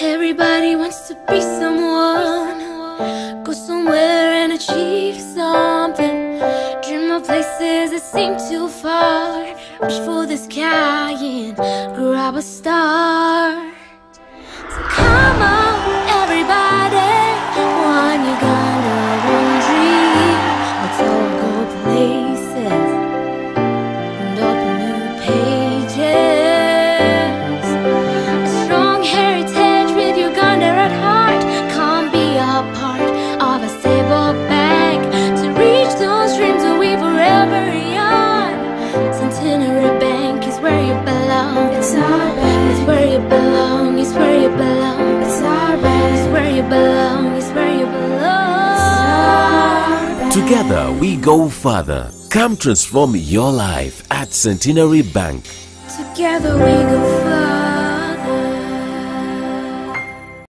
Everybody wants to be someone, go somewhere and achieve something. Dream of places that seem too far. Reach for the sky and grab a star. Centenary Bank is where you belong. It's our bank. It's where you belong. It's where you belong. It's our bank. It's where you belong. It's where you belong. Together we go further. Come transform your life at Centenary Bank. Together we go.